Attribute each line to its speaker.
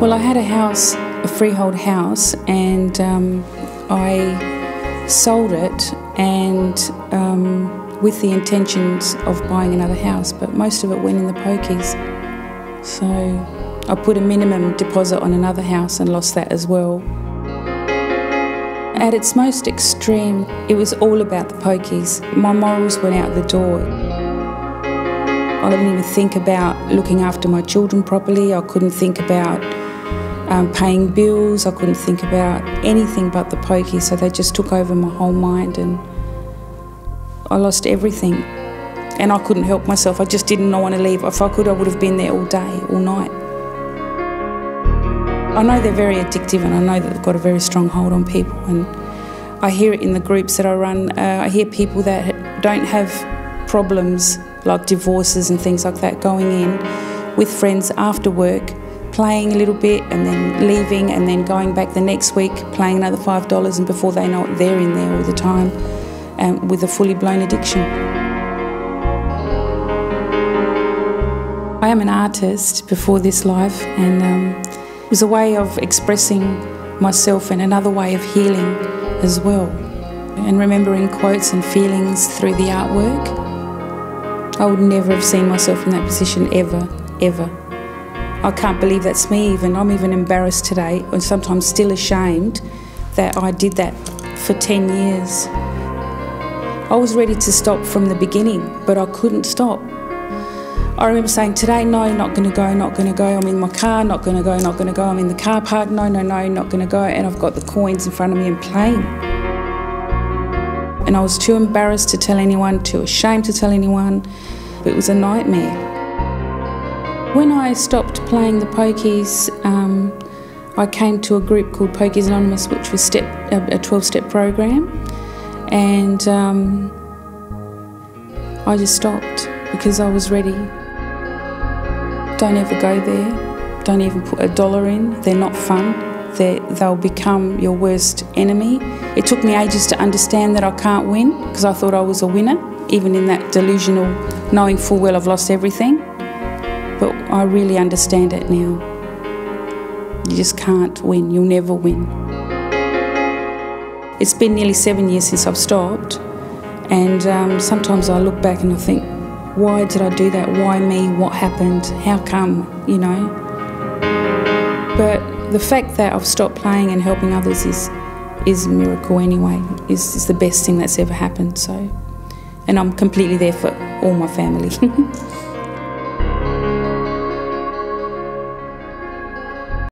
Speaker 1: Well, I had a house, a freehold house, and um, I sold it and um, with the intentions of buying another house, but most of it went in the pokies. So I put a minimum deposit on another house and lost that as well. At its most extreme, it was all about the pokies. My morals went out the door. I didn't even think about looking after my children properly. I couldn't think about um, paying bills. I couldn't think about anything but the pokey, so they just took over my whole mind and I lost everything. And I couldn't help myself. I just didn't want to leave. If I could, I would have been there all day, all night. I know they're very addictive and I know that they've got a very strong hold on people. And I hear it in the groups that I run. Uh, I hear people that don't have problems like divorces and things like that going in with friends after work playing a little bit and then leaving and then going back the next week playing another five dollars and before they know it they're in there all the time um, with a fully blown addiction. I am an artist before this life and um, it was a way of expressing myself and another way of healing as well and remembering quotes and feelings through the artwork. I would never have seen myself in that position ever, ever. I can't believe that's me even. I'm even embarrassed today and sometimes still ashamed that I did that for 10 years. I was ready to stop from the beginning, but I couldn't stop. I remember saying, today, no, not going to go, not going to go. I'm in my car, not going to go, not going to go. I'm in the car park, no, no, no, not going to go. And I've got the coins in front of me and playing. And I was too embarrassed to tell anyone, too ashamed to tell anyone. It was a nightmare. When I stopped playing the pokies, um, I came to a group called Pokies Anonymous, which was step, a 12 step program, and um, I just stopped because I was ready. Don't ever go there, don't even put a dollar in, they're not fun. They're, they'll become your worst enemy. It took me ages to understand that I can't win because I thought I was a winner, even in that delusional, knowing full well I've lost everything but I really understand it now. You just can't win, you'll never win. It's been nearly seven years since I've stopped, and um, sometimes I look back and I think, why did I do that? Why me? What happened? How come? You know? But the fact that I've stopped playing and helping others is, is a miracle anyway, is, is the best thing that's ever happened. So, and I'm completely there for all my family.